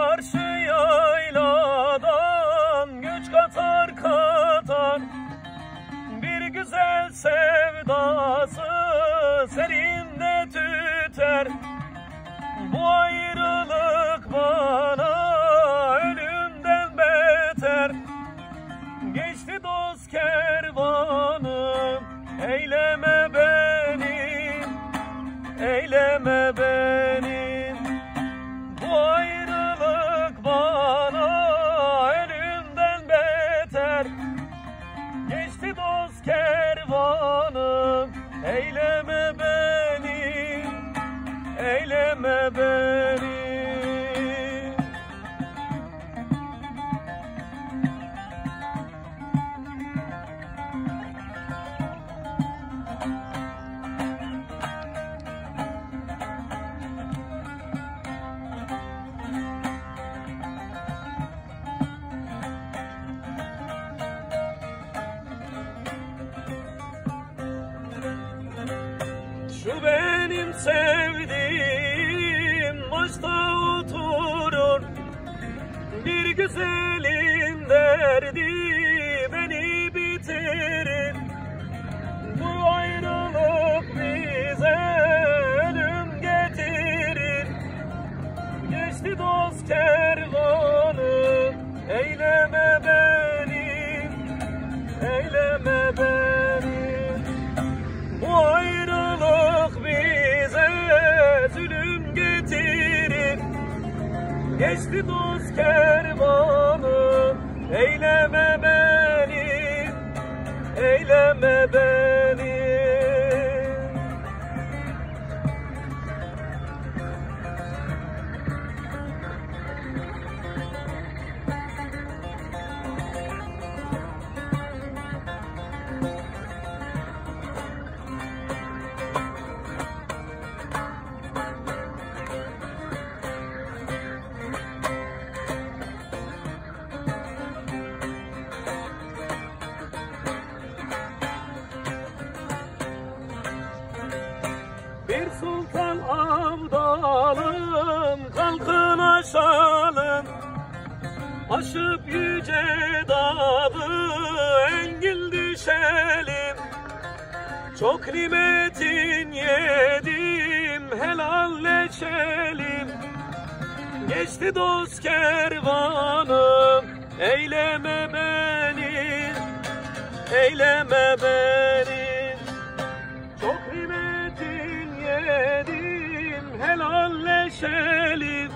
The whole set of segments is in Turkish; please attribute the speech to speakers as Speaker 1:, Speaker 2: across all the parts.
Speaker 1: karşı yayladan göç katar katar. Bir güzel sevdası serinde tüter. Bu ayrılık bana ölümden beter. Geçti dost kervanım Eyleme beni benim sevdiğim başta oturur. Bir güzelin derdi beni bitirir Geçti dost kervanı Eyleme beni Eyleme beni Bir sultan abdalım kalkın aşalım Aşıp yüce dağı engin düşelim. Çok nimetin yedim helalleşelim Geçti dost kervanım eyleme beni Eyleme beni helalleşelim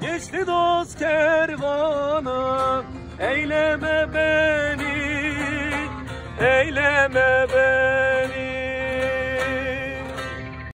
Speaker 1: Geçti dost kervanı eyleme beni Eyleme beni